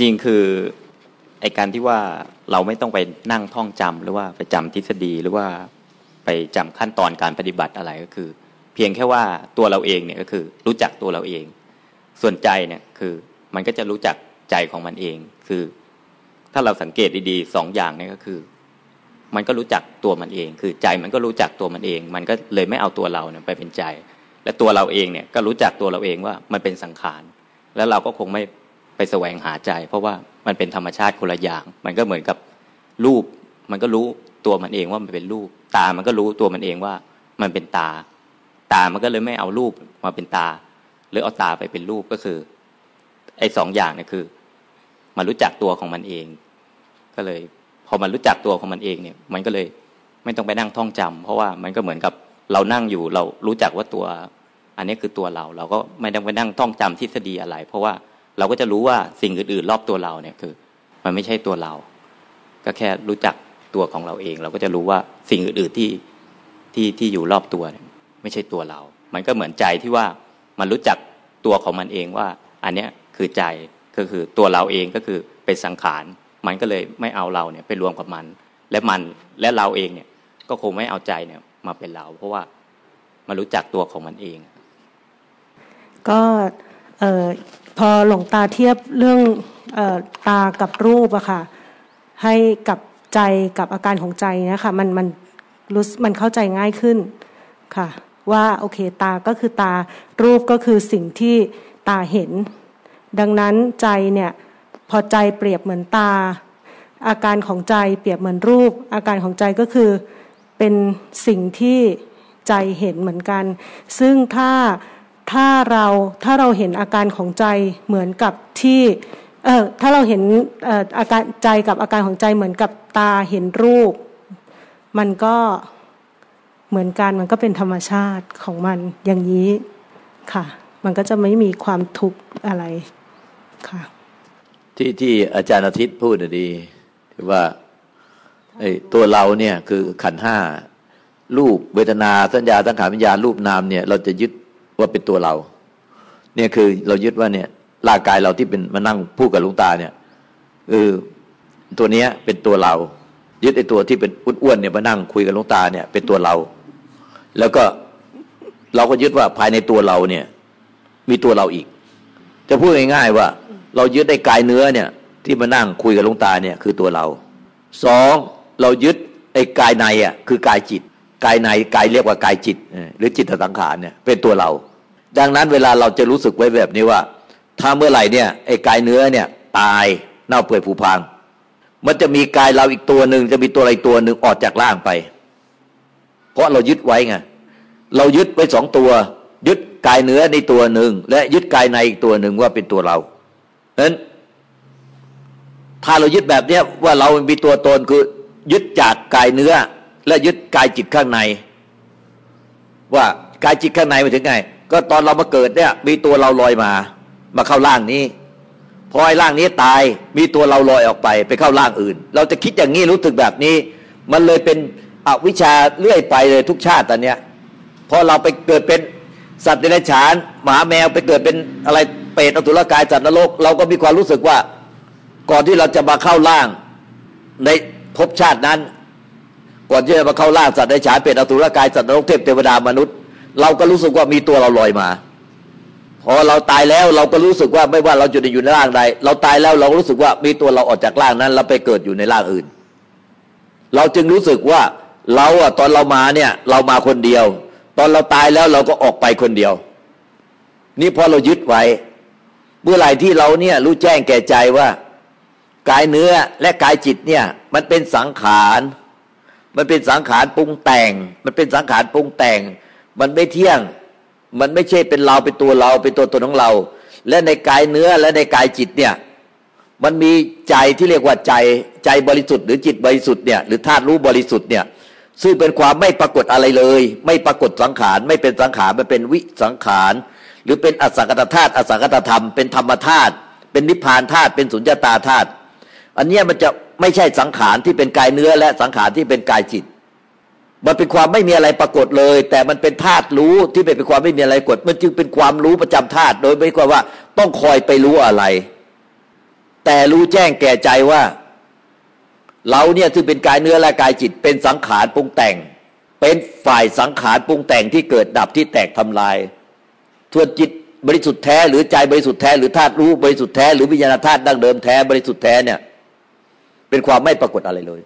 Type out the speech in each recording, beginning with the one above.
จริงๆคือไอการที่ว่าเราไม่ต้องไปนั่งท่องจำหรือว่าไปจำทฤษฎีหรือว่าไปจำขั้นตอนการปฏิบัติอะไรก็คือ เพียงแค่ว่าตัวเราเองเนี่ยก็คือรู้จักตัวเราเอง ส่วนใจเนี่ยคือมันก็จะรู้จักใจของมันเอง คือ ถ้าเราสังเกตดีๆสองอย่างนี่ก็คือ มันก็รู้จักตัวมันเอง คือใจมันก็รู้จักตัวมันเอง มันก็เลยไม่เอาตัวเราเนี่ยไปเป็นใจ และตัวเราเองเนี่ยก็รู้จักตัวเราเองว่ามันเป็นสังขาร แล้วเราก็คงไม่ ไปแสวงหาใจ เพราะว่ามันเป็นธรรมชาติคนละอย่าง มันก็เหมือนกับรูป มันก็รู้ตัวมันเองว่ามันเป็นรูป ตามันก็รู้ตัวมันเองว่ามันเป็นตา ตามันก็เลยไม่เอารูปมาเป็นตา หรือเอาตาไปเป็นรูปก็คือ ไอ้สองอย่างเนี่ยคือมันรู้จักตัวของมันเอง ก็เลย พอมันรู้จักตัวของมันเองเนี่ย มันก็เลยไม่ต้องไปนั่งท่องจำเพราะว่ามันก็เหมือนกับเรานั่งอยู่ เรารู้จักว่าตัว อันนี้คือตัวเรา เราก็ไม่ต้องไปนั่งท่องจำทฤษฎีอะไร เพราะว่า เราก็จะรู้ว่าสิ่งอื่นๆ รอบตัวเราเนี่ยคือ มันไม่ใช่ตัวเรา ก็แค่รู้จักตัวของเราเอง เราก็จะรู้ว่าสิ่งอื่นๆที่ที่ที่อยู่รอบตัวเนี่ยไม่ใช่ตัวเรา มันก็เหมือนใจที่ว่ามันรู้จักตัวของมันเองว่า อันเนี้ยคือใจก็คือตัวเราเองก็คือเป็นสังขาร มันก็เลยไม่เอาเราเนี่ยไปรวมกับมัน และมันและเราเองเนี่ยก็คงไม่เอาใจเนี่ยมาเป็นเรา เพราะว่ามันรู้จักตัวของมันเอง ก็ พอหลวงตาเทียบเรื่องออตากับรูปอะค่ะให้กับใจกับอาการของใจนะคะมันมันรู้มันเข้าใจง่ายขึ้นค่ะ ว่าโอเคตาก็คือตารูปก็คือสิ่งที่ตาเห็น ดังนั้นใจเนี่ยพอใจเปรียบเหมือนตา อาการของใจเปรียบเหมือนรูป อาการของใจก็คือเป็นสิ่งที่ใจเห็นเหมือนกัน ซึ่งถ้า ถ้าเราถ้าเราเห็นอาการของใจเหมือนกับที่เออถ้าเราเห็นอออาการใจกับอาการของใจเหมือนกับตาเห็นรูป มันก็เหมือนกันมันก็เป็นธรรมชาติของมันอย่างนี้ค่ะ มันก็จะไม่มีความทุกข์อะไรค่ะ ที่ที่อาจารย์อาทิตย์พูดดีว่าไอ้ตัวเราเนี่ยคือขันห้ารูปเวทนาสัญญาสังขารวิญญาณรูปนามเนี่ย เราจะยึด ว่าเป็นตัวเรา เนี่ยคือเรายึดว่าเนี่ยร่างกายเราที่เป็นมานั่งพูดกับลุงตาเนี่ยเออตัวเนี้ยเป็นตัวเรา ยึดไอ้ตัวที่เป็นอ้วนๆเนี่ยมานั่งคุยกับลุงตาเนี่ย เป็นตัวเรา แล้วก็เราก็ยึดว่าภายในตัวเราเนี่ย มีตัวเราอีก จะพูดง่ายๆว่า เรายึดได้กายเนื้อเนี่ย ที่มานั่งคุยกับลุงตาเนี่ย คือตัวเราสองเรายึดไอ้กายในอะคือกายจิต กายในกายเรียกว่ากายจิต หรือจิตสังขารเนี่ยเป็นตัวเรา ดังนั้นเวลาเราจะรู้สึกไว้แบบนี้ว่า ถ้าเมื่อไหร่เนี่ยไอ้กายเนื้อเนี่ยตายเน่าเปื่อยผุพัง มันจะมีกายเราอีกตัวหนึ่งจะมีตัวอะไรตัวหนึ่งออกจากร่างไป เพราะเรายึดไว้ไงเรายึดไว้สองตัว ยึดกายเนื้อในตัวหนึ่งและยึดกายในอีกตัวหนึ่งว่าเป็นตัวเราเพราะนั้นถ้าเรายึดแบบเนี้ยว่าเรามีตัวตนคือยึดจากกายเนื้อ และยึดกายจิตข้างใน ว่ากายจิตข้างในมาถึงไง ก็ตอนเรามาเกิดเนี่ย มีตัวเราลอยมา มาเข้าร่างนี้พอไอ้ร่างนี้ตายมีตัวเราลอยออกไปไปเข้าร่างอื่น เราจะคิดอย่างนี้รู้สึกแบบนี้ มันเลยเป็นอวิชชาเลื่อยไปเลยทุกชาติตอนเนี้ยพอเราไปเกิดเป็นสัตว์เดรัจฉาน หมาแมวไปเกิดเป็นอะไรเปรตอสุรกายสัตว์นรก เราก็มีความรู้สึกว่า ก่อนที่เราจะมาเข้าร่างในภพชาตินั้น ก่อนที่จะมาเข้าล่าสัตว์ในฉานเป็นอสุรกายสัตว์นรกเทพเทวดามนุษย์ เราก็รู้สึกว่ามีตัวเราลอยมา พอเราตายแล้วเราก็รู้สึกว่าไม่ว่าเราจะอยู่ในร่างใด เราตายแล้วเรารู้สึกว่ามีตัวเราออกจากร่างนั้นแล้วไปเกิดอยู่ในร่างอื่น เราจึงรู้สึกว่าเราอะตอนเรามาเนี่ย เรามาคนเดียว ตอนเราตายแล้วเราก็ออกไปคนเดียว นี่พอเรายึดไว้ เมื่อไหร่ที่เราเนี่ยรู้แจ้งแก่ใจว่ากายเนื้อและกายจิตเนี่ย มันเป็นสังขาร มันเป็นสังขารปรุงแต่ง มันเป็นสังขารปรุงแต่ง มันไม่เที่ยง มันไม่ใช่เป็นเราเป็นตัวเราเป็นตัวตนของเรา และในกายเนื้อและในกายจิตเนี่ย มันมีใจที่เรียกว่าใจใจบริสุทธิ์หรือจิตบริสุทธิ์เนี่ยหรือธาตุรู้บริสุทธิ์เนี่ยซึ่งเป็นความไม่ปรากฏอะไรเลย ไม่ปรากฏสังขารไม่เป็นสังขารมันเป็นวิสังขาร หรือเป็นอสังกตธาตุอสังกตธรรม เป็นธรรมธาตุเป็นนิพพานธาตุเป็นสุญญตาธาตุอันนี้มันจะ ไม่ใช่สังขารที่เป็นกายเนื้อและสังขารที่เป็นกายจิต มันเป็นความไม่มีอะไรปรากฏเลย แต่มันเป็นธาตุรู้ที่เป็นความไม่มีอะไรกดมันจึงเป็นความรู้ประจำธาตุโดยไม่ว่าว่า ต้องคอยไปรู้อะไร แต่รู้แจ้งแก่ใจว่า เราเนี่ยซึ่เป็นกายเนื้อและกายจิต เป็นสังขารปรุงแต่ง เป็นฝ่ายสังขารปรุงแต่งที่เกิดดับที่แตกทำลายทวนจิตบริสุทธิ์แท้หรือใจบริสุทธิ์แท้หรือธาตุรู้บริสุทธิ์แท้หรือวิญญาณธาตุดั้งเดิมแท้บริสุทธิ์แท้เนี่ย เป็นความไม่ปรากฏอะไรเลย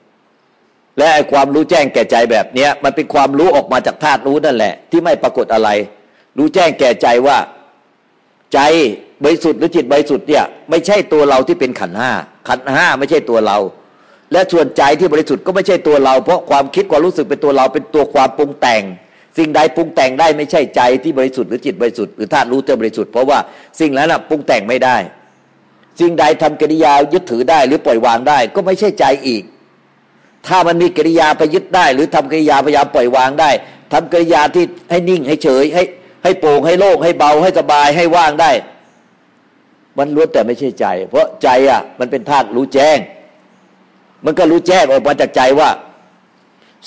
และไอ้ความรู้แจ้งแก่ใจแบบเนี้ยมันเป็นความรู้ออกมาจากธาตุรู้นั่นแหละ ที่ไม่ปรากฏอะไร รู้แจ้งแก่ใจว่าใจบริสุทธิ์หรือจิตบริสุทธิ์เนี่ยไม่ใช่ตัวเราที่เป็นขันห้าขันห้าไม่ใช่ตัวเรา และส่วนใจที่บริสุทธิ์ก็ไม่ใช่ตัวเรา เพราะความคิดความรู้สึกเป็นตัวเราเป็นตัวความปรุงแต่ง สิ่งใดปรุงแต่งได้ไม่ใช่ใจที่บริสุทธิ์หรือจิตบริสุทธิ์หรือธาตุรู้ที่บริสุทธิ์เพราะว่าสิ่งนั้นปรุงแต่งไม่ได้ สิ่งใดทำกิริยายึดถือได้หรือปล่อยวางได้ ก็ไม่ใช่ใจอีก ถ้ามันมีกิริยาไปยึดได้ หรือทำกิริยาพยายามปล่อยวางได้ทำกิริยาที่ให้นิ่งให้เฉยให้ให้โปร่งให้โล่งให้เบาให้สบายให้ว่างได้ มันล้วนแต่ไม่ใช่ใจ เพราะใจอะ มันเป็นธาตุรู้แจ้ง มันก็รู้แจ้งออกมาจากใจว่า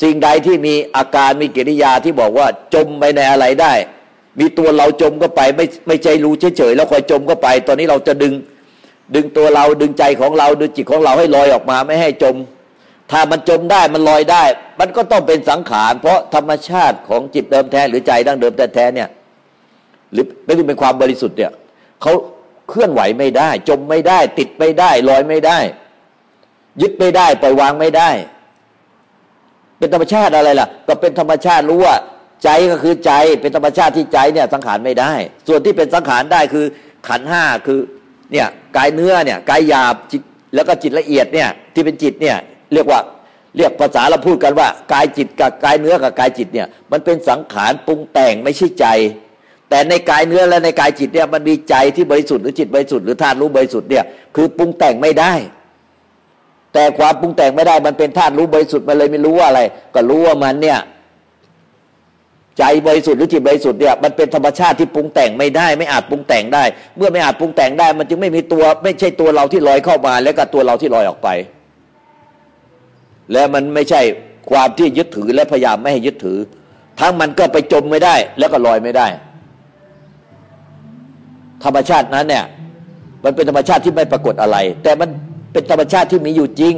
สิ่งใดที่มีอาการมีกิริยาที่บอกว่าจมไปในอะไรได้ มีตัวเราจมก็ไป ไม่ไม่ใจรู้เฉยๆแล้วคอยจมก็ไป ตอนนี้เราจะดึง ดึงตัวเราดึงใจของเราดึงจิตของเราให้ลอยออกมาไม่ให้จม ถ้ามันจมได้มันลอยได้ มันก็ต้องเป็นสังขาร เพราะธรรมชาติของจิตเดิมแท้หรือใจดั้งเดิมแท้ๆเนี่ย หรือไม่ต้องเป็นความบริสุทธิ์เนี่ยเขาเคลื่อนไหวไม่ได้ จมไม่ได้ ติดไม่ได้ ลอยไม่ได้ ยึดไม่ได้ ปล่อยวางไม่ได้ เป็นธรรมชาติอะไรล่ะ ก็เป็นธรรมชาติรู้ว่า ใจก็คือใจเป็นธรรมชาติที่ใจเนี่ยสังขารไม่ได้ ส่วนที่เป็นสังขารได้คือขันห้าคือ เนี่ยกายเนื้อเนี่ยกายหยาบจิตแล้วก็จิตละเอียดเนี่ยที่เป็นจิตเนี่ยเรียกว่าเรียกภาษาเราพูดกันว่ากายจิตกับกายเนื้อกับกายจิตเนี่ยมันเป็นสังขารปรุงแต่งไม่ใช่ใจ แต่ในกายเนื้อและในกายจิตเนี่ยมันมีใจที่บริสุทธิ์หรือจิตบริสุทธิ์หรือธาตุรู้บริสุทธิ์เนี่ยคือปรุงแต่งไม่ได้ แต่ความปรุงแต่งไม่ได้มันเป็นธาตุรู้บริสุทธิ์มันเลยไม่รู้ว่าอะไร ก็รู้ว่ามันเนี่ย ใจบริสุทธิ์หรือจิตบริสุทธิ์เนี่ยมันเป็นธรรมชาติที่ปรุงแต่งไม่ได้ ไม่อาจปรุงแต่งได้ เมื่อไม่อาจปรุงแต่งได้ มันจึงไม่มีตัวไม่ใช่ตัวเราที่ลอยเข้ามา แล้วก็ตัวเราที่ลอยออกไป และมันไม่ใช่ความที่ยึดถือและพยายามไม่ให้ยึดถือ ทั้งมันก็ไปจมไม่ได้ แล้วก็ลอยไม่ได้ ธรรมชาตินั้นเนี่ย มันเป็นธรรมชาติที่ไม่ปรากฏอะไร แต่มันเป็นธรรมชาติที่มีอยู่จริง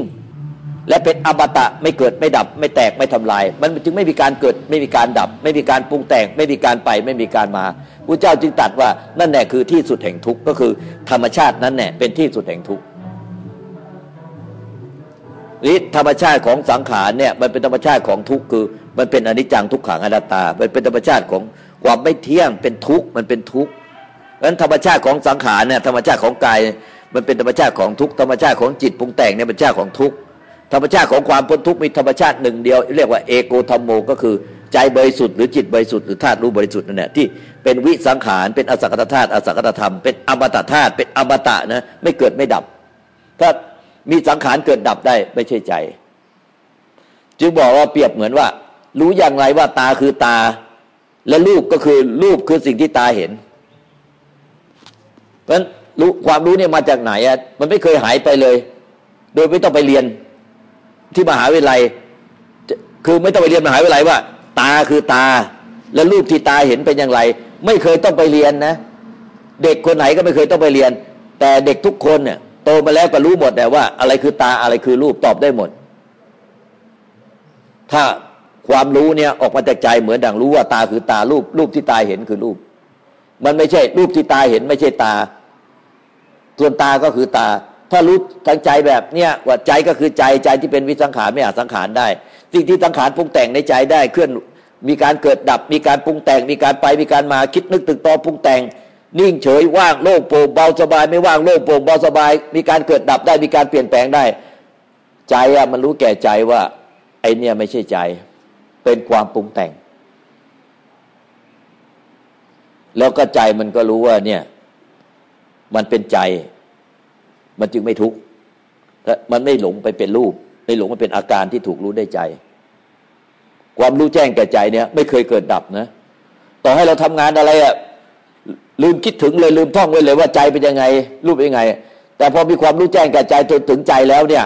และเป็นอมตะไม่เกิดไม่ดับ ไม่แตกไม่ทำลาย มันจึงไม่มีการเกิดไม่มีการดับ ไม่มีการปรุงแต่ง ไม่มีการไปไม่มีการมาพระเจ้าจึงตัดว่านั่นแหละคือที่สุดแห่งทุกข์ก็คือ ธรรมชาตินั้นแหละเป็นที่สุดแห่งทุกข์นี่ธรรมชาติของสังขารเนี่ยมันเป็นธรรมชาติของทุกข์คือ มันเป็นอนิจจังทุกขังอนัตตา มันเป็นธรรมชาติของความไม่เที่ยงเป็นทุกข์มันเป็นทุกข์นั้นธรรมชาติของสังขารเนี่ยธรรมชาติของกาย มันเป็นธรรมชาติของทุกธรรมชาติของจิตปรุงแต่งเนี่ยเป็นธรรมชาติของทุก ธรรมชาติของความพ้นทุกข์มีธรรมชาติหนึ่งเดียว เรียกว่าเอโกธรรมโมก็คือใจบริสุทธิ์หรือจิตบริสุทธิ์หรือธาตุรู้บริสุทธิ์นั่นแหละที่เป็นวิสังขารเป็นอสังขตธาตุอสังขตธรรมเป็นอมตะธาตุเป็นอมตะนะไม่เกิดไม่ดับ ถ้ามีสังขารเกิดดับได้ไม่ใช่ใจ จึงบอกว่าเปรียบเหมือนว่า รู้อย่างไรว่าตาคือตา และรูปก็คือรูปคือสิ่งที่ตาเห็น เพราะฉะนั้นความรู้เนี่ยมาจากไหนอะมันไม่เคยหายไปเลย โดยไม่ต้องไปเรียน ที่มหาวิทยาลัย คือไม่ต้องไปเรียนมหาวิทยาลัยว่า ตาคือตา และรูปที่ตาเห็นเป็นอย่างไร ไม่เคยต้องไปเรียนนะ เด็กคนไหนก็ไม่เคยต้องไปเรียน แต่เด็กทุกคนเนี่ยโตมาแล้วก็รู้หมดแต่ว่า อะไรคือตาอะไรคือรูปตอบได้หมด ถ้าความรู้เนี่ยออกมาจากใจเหมือนดังรู้ว่าตาคือตารูป รูปที่ตาเห็นคือรูป มันไม่ใช่ รูปที่ตาเห็นไม่ใช่ตา ส่วนตาก็คือตา ถ้ารู้ทางใจแบบเนี้ยว่าใจก็คือใจใจที่เป็นวิสังขารไม่อาจสังขารได้ สิ่งที่สังขารปรุงแต่งในใจได้เคลื่อนมีการเกิดดับ มีการปรุงแต่ง มีการไปมีการมาคิดนึกตึกตอปรุงแต่ง นิ่งเฉยว่างโล่งโปร่งเบาสบายไม่ว่างโล่งโปร่งเบาสบาย มีการเกิดดับได้มีการเปลี่ยนแปลงได้ ใจอะมันรู้แก่ใจว่า ไอเนี่ยไม่ใช่ใจ เป็นความปรุงแต่ง แล้วก็ใจมันก็รู้ว่าเนี่ย มันเป็นใจ มันจึงไม่ทุกข์มันไม่หลงไปเป็นรูป ไม่หลงมาเป็นอาการที่ถูกรู้ได้ใจ ความรู้แจ้งแก่ใจเนี่ย ไม่เคยเกิดดับนะ ต่อให้เราทำงานอะไรอะลืมคิดถึงเลยลืมท่องไว้เลยว่าใจเป็นยังไง รูปเป็นยังไง แต่พอมีความรู้แจ้งแก่ใจจนถึงใจแล้วเนี่ย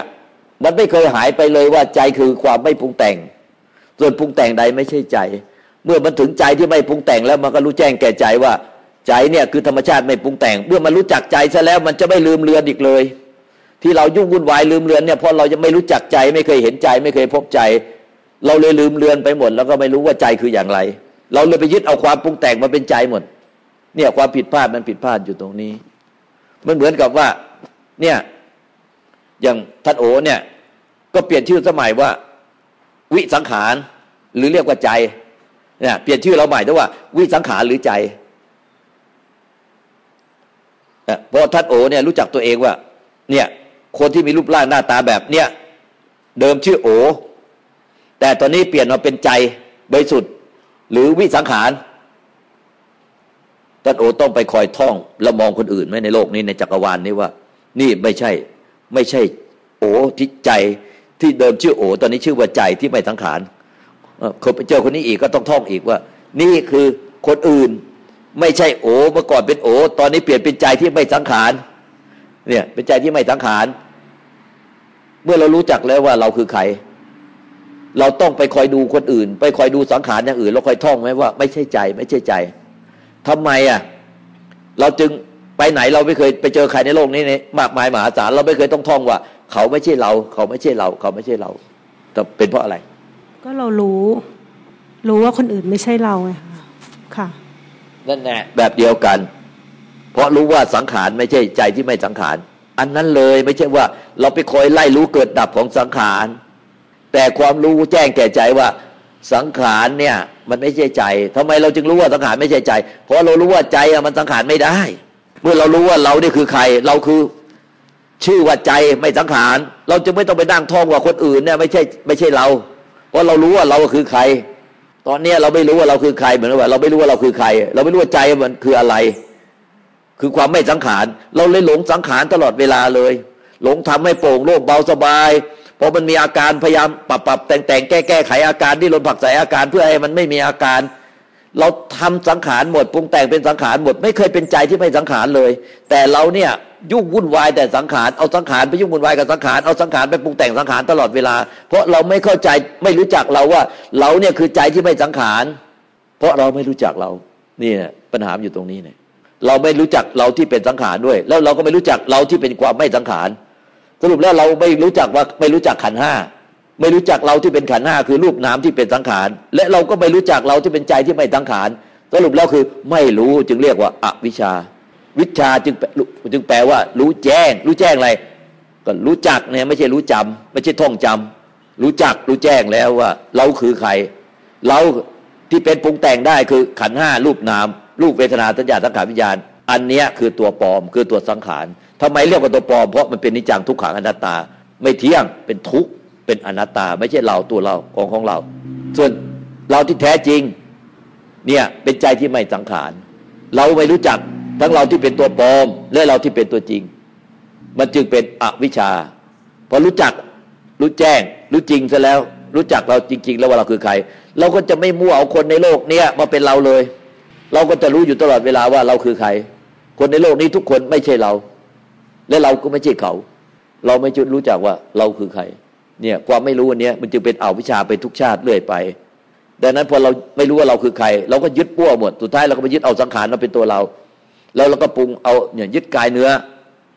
มันไม่เคยหายไปเลยว่าใจคือความไม่ปรุงแต่ง ส่วนปรุงแต่งใดไม่ใช่ใจ เมื่อมันถึงใจที่ไม่ปรุงแต่งแล้วมันก็รู้แจ้งแก่ใจว่า ใจเนี่ยคือธรรมชาติไม่ปรุงแต่ง เมื่อมันรู้จักใจซะแล้วมันจะไม่ลืมเลือนอีกเลย ที่เรายุ่งวุ่นวายลืมเลือนเนี่ยเพราะเรายังไม่รู้จักใจ ไม่เคยเห็นใจ ไม่เคยพบใจ เราเลยลืมเลือนไปหมด แล้วก็ไม่รู้ว่าใจคืออย่างไร เราเลยไปยึดเอาความปรุงแต่งมาเป็นใจหมด เนี่ยความผิดพลาดมันผิดพลาดอยู่ตรงนี้ มันเหมือนกับว่าเนี่ยอย่างท่านโอเนี่ยก็เปลี่ยนชื่อสมัยว่า วิสังขารหรือเรียกว่าใจเนี่ยเปลี่ยนชื่อเราใหม่ด้วยว่า วิสังขารหรือใจ เพราะท่านโอเนี่ยรู้จักตัวเองว่า เนี่ย คนที่มีรูปร่างหน้าตาแบบเนี่ย เดิมชื่อโอ แต่ตอนนี้เปลี่ยนมาเป็นใจบริสุทธิ์ หรือวิสังขารท่านโอต้องไปคอยท่องแล้วมองคนอื่นไหมในโลกนี้ในจักรวาลนี้ว่า นี่ไม่ใช่ ไม่ใช่ โอที่ใจที่เดิมชื่อโอ ตอนนี้ชื่อว่าใจที่ไม่สังขารเคนไปเจอคนนี้อีกก็ต้องท่องอีกว่า นี่คือคนอื่น ไม่ใช่โอเมื่อก่อนเป็นโอ ตอนนี้เปลี่ยนเป็นใจที่ไม่สังขารเนี่ยเป็นใจที่ไม่สังขารเมื่อเรารู้จักแล้วว่าเราคือใคร เราต้องไปคอยดูคนอื่น ไปคอยดูสังขารอย่างอื่น เราคอยท่องไหมว่าไม่ใช่ใจ ไม่ใช่ใจทำไมอะเราจึงไปไหนเราไม่เคยไปเจอใครในโลกนี้ในมากมายมหาศาลเราไม่เคยต้องท่องว่า เขาไม่ใช่เรา เขาไม่ใช่เรา เขาไม่ใช่เราแต่เป็นเพราะอะไร ก็เรารู้ รู้ว่าคนอื่นไม่ใช่เราไงค่ะ นั่นแหละแบบเดียวกัน เพราะรู้ว่าสังขารไม่ใช่ใจที่ไม่สังขาร อันนั้นเลยไม่ใช่ว่า เราไปคอยไล่รู้เกิดดับของสังขาร แต่ความรู้แจ้งแก่ใจว่าสังขารเนี่ย มันไม่ใช่ใจทำไมเราจึงรู้ว่าสังขารไม่ใช่ใจ เพราะเรารู้ว่าใจมันสังขารไม่ได้ เมื่อเรารู้ว่าเรานี่คือใคร เราคือชื่อว่าใจไม่สังขาร เราจะไม่ต้องไปนั่งท่องว่าคนอื่นเนี่ยไม่ใช่ไม่ใช่เรา เพราะเรารู้ว่าเราคือใคร ตอนนี้เราไม่รู้ว่าเราคือใครเหมือนว่า เราไม่รู้ว่าเราคือใคร เราไม่รู้ว่าใจมันคืออะไร คือความไม่สังขาร เราเลยหลงสังขารตลอดเวลาเลย หลงทำให้โปร่งโล่งเบาสบายพอมันมีอาการพยายามปรับปรับแต่งแต่งแก้แก้ไขอาการที่ลนผักใส่อาการเพื่อให้มันไม่มีอาการ เราทำสังขารหมดปรุงแต่งเป็นสังขารหมด ไม่เคยเป็นใจที่ไม่สังขารเลย แต่เราเนี่ยยุ่งวุ่นวายแต่สังขารเอาสังขารไปยุ่งวุ่นวายกับสังขารเอาสังขารไปปรุงแต่งสังขารตลอดเวลา เพราะเราไม่เข้าใจไม่รู้จักเราว่า เราเนี่ยคือใจที่ไม่สังขาร เพราะเราไม่รู้จักเรานี่ปัญหาอยู่ตรงนี้เนี่ยเราไม่รู้จักเราที่เป็นสังขารด้วย แล้วเราก็ไม่รู้จักเราที่เป็นความไม่สังขาร สรุปแล้วเราไม่รู้จักว่าไม่รู้จักขันห้า ไม่รู้จักเราที่เป็นขันห้าคือรูปนามที่เป็นสังขาร และเราก็ไม่รู้จักเราที่เป็นใจที่ไม่สังขารสรุปแล้วคือไม่รู้จึงเรียกว่าอวิชา วิชาจึงจึงแปลว่า รู้แจ้ง รู้แจ้งอะไรก็รู้จักเนี่ยไม่ใช่รู้จำไม่ใช่ท่องจำรู้จักรู้แจ้งแล้วว่า เราคือใคร เราที่เป็นปรุงแต่งได้คือขันห้ารูปนาม รูปเวทนาสัญญาสังขารวิญญาณ อันเนี้ยคือตัวปลอมคือตัวสังขารทำไมเรียกว่าตัวปลอมเพราะมันเป็นนิจังทุกขังอนัตตา ไม่เที่ยงเป็นทุกข์ เป็นอนัตตา ไม่ใช่เราตัวเราของของเรา ส่วนเราที่แท้จริง เนี่ยเป็นใจที่ไม่สังขาร เราไม่รู้จักทั้งเราที่เป็นตัวปลอม และเราที่เป็นตัวจริง มันจึงเป็นอวิชชาพอรู้จักรู้แจ้ง รู้จริงซะแล้ว รู้จักเราจริง ๆ แล้วว่าเราคือใคร เราก็จะไม่มั่วเอาคนในโลกเนี้ยมาเป็นเราเลย เราก็จะรู้อยู่ตลอดเวลาว่าเราคือใคร คนในโลกนี้ทุกคนไม่ใช่เรา และเราก็ไม่ใช่เขา เราไม่จุดรู้จักว่าเราคือใคร เนี่ยความไม่รู้อันนี้มันจึงเป็นอวิชชาไปทุกชาติเรื่อยไป ดังนั้นพอเราไม่รู้ว่าเราคือใคร เราก็ยึดปั้วหมด สุดท้ายเราก็ไปยึดเอาสังขารมาเป็นตัวเรา แล้วเราก็ปรุงเอาเนี่ยยึดกายเนื้อ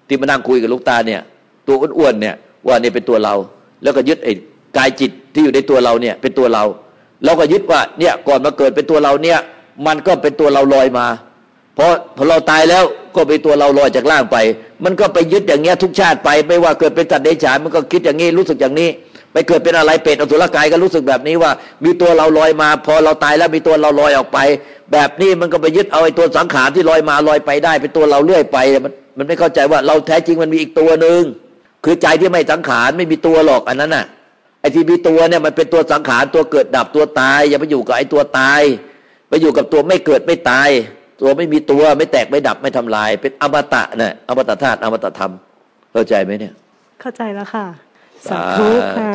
ที่มานั่งคุยกับลูกตาเนี่ย ตัวอ้วนๆเนี่ยว่าเนี่ยเป็นตัวเรา แล้วก็ยึดไอ้กายจิตที่อยู่ในตัวเราเนี่ยเป็นตัวเรา เราก็ยึดว่าเนี่ยก่อนมาเกิดเป็นตัวเราเนี่ยมันก็เป็นตัวเราลอยมา เพราะพอเราตายแล้วก็เป็นตัวเราลอยจากล่างไป มันก็ไปยึดอย่างเงี้ยทุกชาติไป ไม่ว่าเกิดเป็นตัดเดชานมันก็คิดอย่างนี้รู้สึกอย่างนี้ ไปเกิดเป็นอะไรเป็ดอสุรกายก็รู้สึกแบบนี้ว่า มีตัวเราลอยมา พอเราตายแล้วมีตัวเราลอยออกไป แบบนี้มันก็ไปยึดเอาไอ้ตัวสังขารที่ลอยมาลอยไปได้เป็นตัวเราเรื่อยไปมันมันไม่เข้าใจว่าเราแท้จริงมันมีอีกตัวหนึ่งคือใจที่ไม่สังขารไม่มีตัวหรอกอันนั้นน่ะไอ้ที่มีตัวเนี่ยมันเป็นตัวสังขารตัวเกิดดับตัวตาย อย่าไปอยู่กับไอ้ตัวตาย ไปอยู่กับตัวไม่เกิดไม่ตาย ตัวไม่มีตัวไม่แตกไม่ดับไม่ทำลาย เป็นอมตะเนี่ยอมตะธาตุอมตะธรรม เข้าใจไหมเนี่ย เข้าใจแล้วค่ะ สาธุค่ะ